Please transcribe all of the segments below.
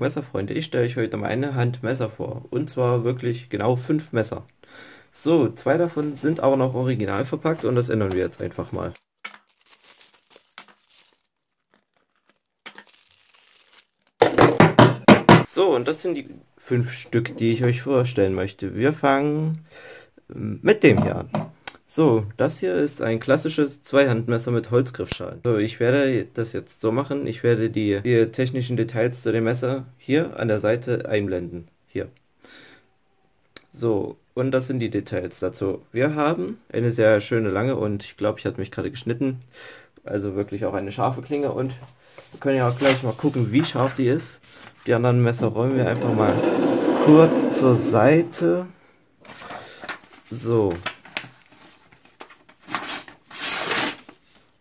Messerfreunde, ich stelle euch heute meine Hand Messer vor. Und zwar wirklich genau fünf Messer. So, zwei davon sind aber noch original verpackt und das ändern wir jetzt einfach mal. So, und das sind die fünf Stück, die ich euch vorstellen möchte. Wir fangen mit dem hier an. So, das hier ist ein klassisches Zweihandmesser mit Holzgriffschalen. So, ich werde das jetzt so machen. Ich werde die, die technischen Details zu dem Messer hier an der Seite einblenden. Hier. So, und das sind die Details dazu. Wir haben eine sehr schöne lange und ich glaube, ich hatte mich gerade geschnitten. Also wirklich auch eine scharfe Klinge und wir können ja auch gleich mal gucken, wie scharf die ist. Die anderen Messer räumen wir einfach mal kurz zur Seite. So,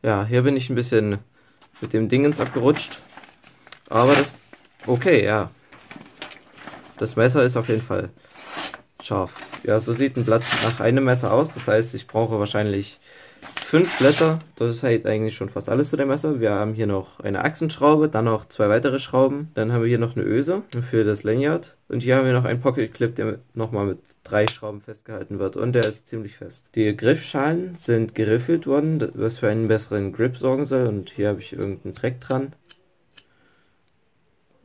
Ja, hier bin ich ein bisschen mit dem Dingens abgerutscht. Aber das... Okay, ja. Das Messer ist auf jeden Fall scharf. Ja, so sieht ein Blatt nach einem Messer aus. Das heißt, ich brauche wahrscheinlich fünf Blätter. Das ist halt eigentlich schon fast alles zu dem Messer. Wir haben hier noch eine Achsenschraube, dann noch zwei weitere Schrauben. Dann haben wir hier noch eine Öse für das Lanyard. Und hier haben wir noch einen Pocket Clip, der nochmal mit drei Schrauben festgehalten wird und der ist ziemlich fest. Die Griffschalen sind geriffelt worden, was für einen besseren Grip sorgen soll und hier habe ich irgendeinen Dreck dran.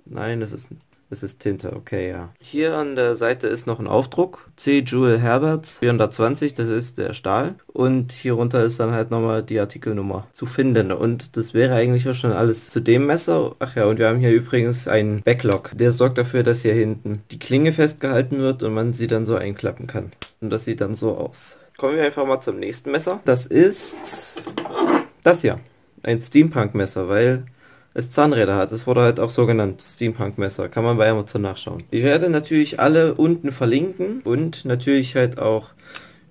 Nein, das ist das ist Tinte, okay, ja. Hier an der Seite ist noch ein Aufdruck. C. Jewel Herberts 420, das ist der Stahl. Und hier runter ist dann halt nochmal die Artikelnummer zu finden. Und das wäre eigentlich auch schon alles zu dem Messer. Ach ja, und wir haben hier übrigens einen Backlog. Der sorgt dafür, dass hier hinten die Klinge festgehalten wird und man sie dann so einklappen kann. Und das sieht dann so aus. Kommen wir einfach mal zum nächsten Messer. Das ist das hier. Ein Steampunk-Messer, weil es Zahnräder hat. Es wurde halt auch so genannt, Steampunk-Messer. Kann man bei Amazon nachschauen. Ich werde natürlich alle unten verlinken und natürlich halt auch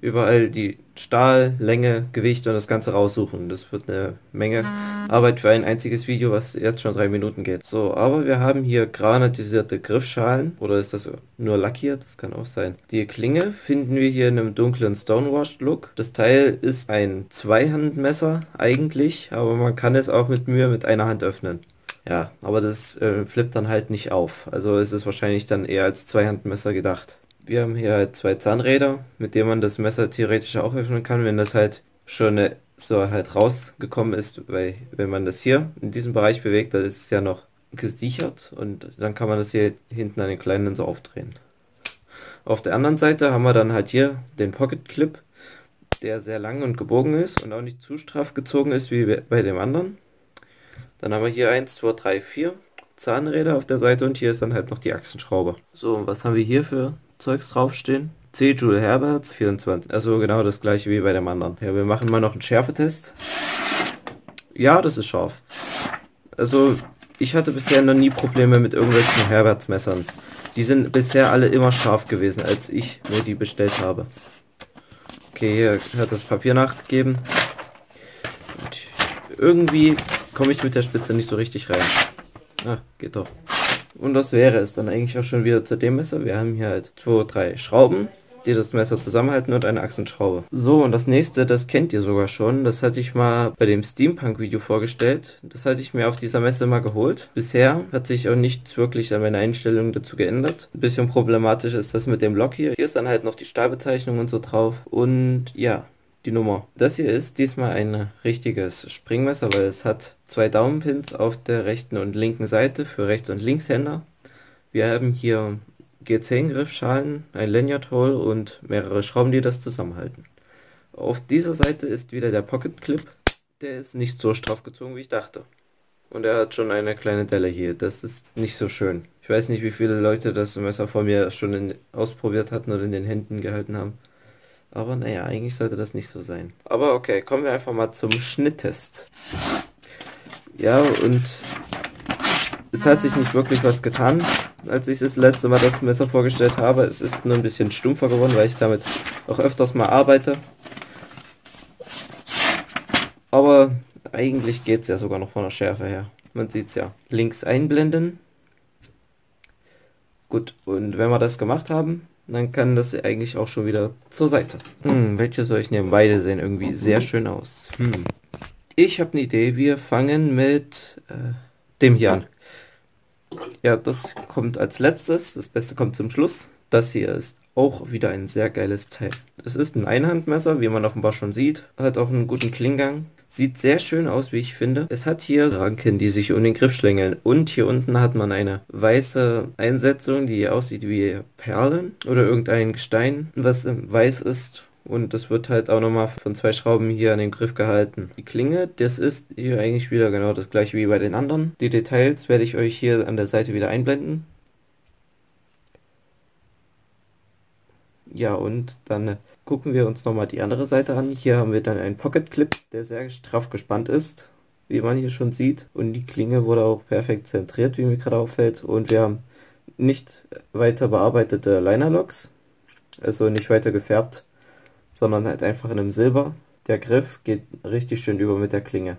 überall die Stahl, Länge, Gewicht und das Ganze raussuchen. Das wird eine Menge Arbeit für ein einziges Video, was jetzt schon drei Minuten geht. So, aber wir haben hier granatisierte Griffschalen. Oder ist das nur lackiert? Das kann auch sein. Die Klinge finden wir hier in einem dunklen Stonewashed Look. Das Teil ist ein Zweihandmesser eigentlich, aber man kann es auch mit Mühe mit einer Hand öffnen. Ja, aber das äh, flippt dann halt nicht auf. Also es ist wahrscheinlich dann eher als Zweihandmesser gedacht. Wir haben hier halt zwei Zahnräder, mit denen man das Messer theoretisch auch öffnen kann, wenn das halt schon so halt rausgekommen ist, weil wenn man das hier in diesem Bereich bewegt, dann ist es ja noch gesichert und dann kann man das hier hinten an den kleinen so aufdrehen. Auf der anderen Seite haben wir dann halt hier den Pocket Clip, der sehr lang und gebogen ist und auch nicht zu straff gezogen ist wie bei dem anderen. Dann haben wir hier 1, 2, 3, 4 Zahnräder auf der Seite und hier ist dann halt noch die Achsenschraube. So, und was haben wir hier für Zeugs draufstehen. C. Joule Herberts 24. Also genau das gleiche wie bei dem anderen. Ja, wir machen mal noch einen Schärfetest. Ja, das ist scharf. Also ich hatte bisher noch nie Probleme mit irgendwelchen Herberts-Messern. Die sind bisher alle immer scharf gewesen, als ich nur die bestellt habe. Okay, hier hat das Papier nachgegeben. Und irgendwie komme ich mit der Spitze nicht so richtig rein. Ah, geht doch. Und das wäre es dann eigentlich auch schon wieder zu dem Messer. Wir haben hier halt zwei, drei Schrauben, die das Messer zusammenhalten und eine Achsenschraube. So, und das nächste, das kennt ihr sogar schon. Das hatte ich mal bei dem Steampunk-Video vorgestellt. Das hatte ich mir auf dieser Messe mal geholt. Bisher hat sich auch nichts wirklich an meiner Einstellung dazu geändert. Ein bisschen problematisch ist das mit dem Lock hier. Hier ist dann halt noch die Stahlbezeichnung und so drauf. Und ja, die Nummer. Das hier ist diesmal ein richtiges Springmesser, weil es hat zwei Daumenpins auf der rechten und linken Seite für Rechts- und Linkshänder. Wir haben hier G10 Griffschalen, ein Lanyard Hole und mehrere Schrauben, die das zusammenhalten. Auf dieser Seite ist wieder der Pocket Clip. Der ist nicht so straff gezogen, wie ich dachte. Und er hat schon eine kleine Delle hier. Das ist nicht so schön. Ich weiß nicht, wie viele Leute das Messer vor mir schon in, ausprobiert hatten oder in den Händen gehalten haben. Aber naja, eigentlich sollte das nicht so sein. Aber okay, kommen wir einfach mal zum Schnitttest. Ja, und es hat sich nicht wirklich was getan, als ich das letzte Mal das Messer vorgestellt habe. Es ist nur ein bisschen stumpfer geworden, weil ich damit auch öfters mal arbeite. Aber eigentlich geht es ja sogar noch von der Schärfe her. Man sieht es ja. Links einblenden. Gut, und wenn wir das gemacht haben, dann kann das eigentlich auch schon wieder zur Seite. Hm, welche soll ich nehmen? Beide sehen irgendwie sehr schön aus. Hm. Ich habe eine Idee. Wir fangen mit äh, dem hier an. Ja, das kommt als letztes. Das Beste kommt zum Schluss. Das hier ist auch wieder ein sehr geiles Teil. Es ist ein Einhandmesser, wie man offenbar schon sieht. Hat auch einen guten Klinggang. Sieht sehr schön aus, wie ich finde. Es hat hier Ranken, die sich um den Griff schlängeln. Und hier unten hat man eine weiße Einsetzung, die aussieht wie Perlen oder irgendein Gestein, was weiß ist. Und das wird halt auch nochmal von zwei Schrauben hier an den Griff gehalten. Die Klinge, das ist hier eigentlich wieder genau das gleiche wie bei den anderen. Die Details werde ich euch hier an der Seite wieder einblenden. Ja, und dann gucken wir uns nochmal die andere Seite an. Hier haben wir dann einen Pocket Clip, der sehr straff gespannt ist, wie man hier schon sieht. Und die Klinge wurde auch perfekt zentriert, wie mir gerade auffällt. Und wir haben nicht weiter bearbeitete Liner Locks, also nicht weiter gefärbt, sondern halt einfach in einem Silber. Der Griff geht richtig schön über mit der Klinge.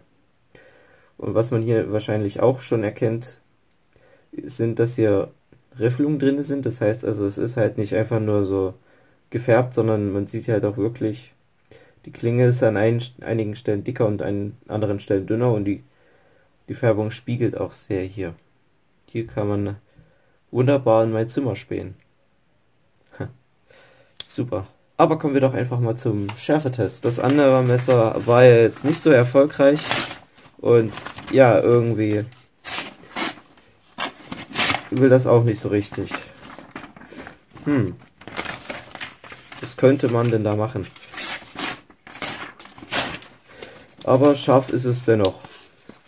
Und was man hier wahrscheinlich auch schon erkennt, sind, dass hier Riffelungen drin sind. Das heißt also, es ist halt nicht einfach nur so gefärbt, sondern man sieht halt auch wirklich, die Klinge ist an ein, einigen Stellen dicker und an anderen Stellen dünner und die, die Färbung spiegelt auch sehr hier. Hier kann man wunderbar in mein Zimmer spähen. Super. Aber kommen wir doch einfach mal zum Schärfetest. Das andere Messer war jetzt nicht so erfolgreich und ja, irgendwie will das auch nicht so richtig. Hm, könnte man denn da machen? Aber scharf ist es dennoch.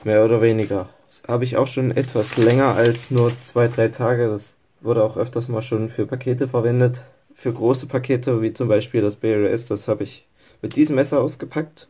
Mehr oder weniger. Das habe ich auch schon etwas länger als nur zwei, drei Tage. Das wurde auch öfters mal schon für Pakete verwendet. Für große Pakete, wie zum Beispiel das BRS, das habe ich mit diesem Messer ausgepackt.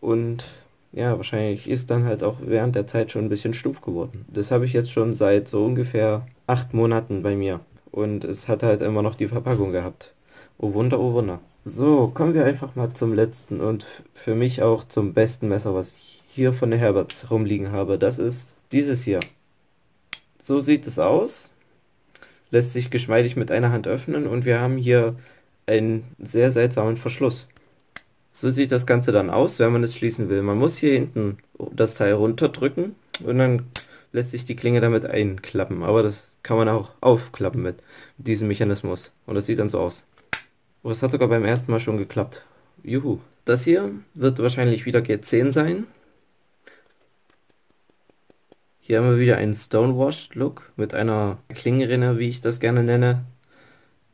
Und ja, wahrscheinlich ist dann halt auch während der Zeit schon ein bisschen stumpf geworden. Das habe ich jetzt schon seit so ungefähr acht Monaten bei mir. Und es hat halt immer noch die Verpackung gehabt. Oh Wunder, oh Wunder. So, kommen wir einfach mal zum letzten und für mich auch zum besten Messer, was ich hier von der Herberts rumliegen habe. Das ist dieses hier. So sieht es aus. Lässt sich geschmeidig mit einer Hand öffnen und wir haben hier einen sehr seltsamen Verschluss. So sieht das Ganze dann aus, wenn man es schließen will. Man muss hier hinten das Teil runterdrücken und dann lässt sich die Klinge damit einklappen. Aber das kann man auch aufklappen mit diesem Mechanismus. Und das sieht dann so aus. Oh, hat sogar beim ersten Mal schon geklappt. Juhu. Das hier wird wahrscheinlich wieder G10 sein. Hier haben wir wieder einen Stonewashed Look mit einer Klingenrinne, wie ich das gerne nenne.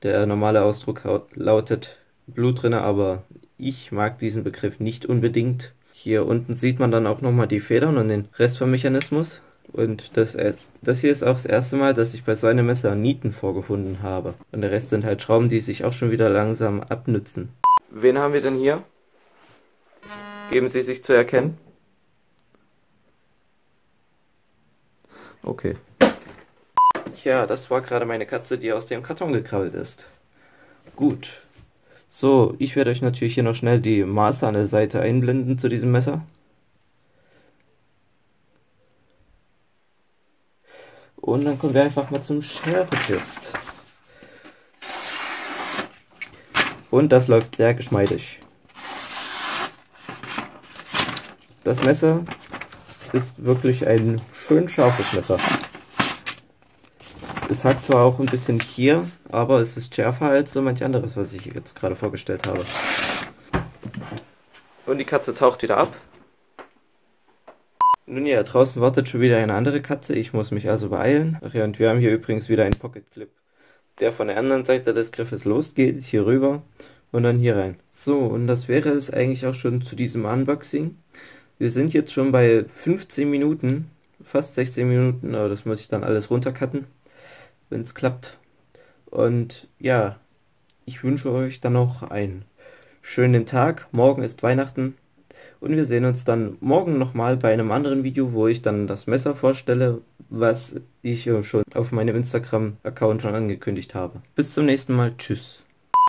Der normale Ausdruck lautet Blutrinne, aber ich mag diesen Begriff nicht unbedingt. Hier unten sieht man dann auch nochmal die Federn und den Rest vom Mechanismus. Und das, das hier ist auch das erste Mal, dass ich bei so einem Messer Nieten vorgefunden habe. Und der Rest sind halt Schrauben, die sich auch schon wieder langsam abnützen. Wen haben wir denn hier? Geben Sie sich zu erkennen? Okay. Tja, das war gerade meine Katze, die aus dem Karton gekrabbelt ist. Gut. So, ich werde euch natürlich hier noch schnell die Maße an der Seite einblenden zu diesem Messer. Und dann kommen wir einfach mal zum Schärfetest. Und das läuft sehr geschmeidig. Das Messer ist wirklich ein schön scharfes Messer. Es hat zwar auch ein bisschen hier, aber es ist schärfer als so manch anderes, was ich jetzt gerade vorgestellt habe. Und die Katze taucht wieder ab. Nun ja, draußen wartet schon wieder eine andere Katze, ich muss mich also beeilen. Ach ja, und wir haben hier übrigens wieder einen Pocket Clip, der von der anderen Seite des Griffes losgeht, hier rüber und dann hier rein. So, und das wäre es eigentlich auch schon zu diesem Unboxing. Wir sind jetzt schon bei 15 Minuten, fast 16 Minuten, aber das muss ich dann alles runtercutten, wenn es klappt. Und ja, ich wünsche euch dann noch einen schönen Tag. Morgen ist Weihnachten. Und wir sehen uns dann morgen nochmal bei einem anderen Video, wo ich dann das Messer vorstelle, was ich schon auf meinem Instagram-Account schon angekündigt habe. Bis zum nächsten Mal. Tschüss.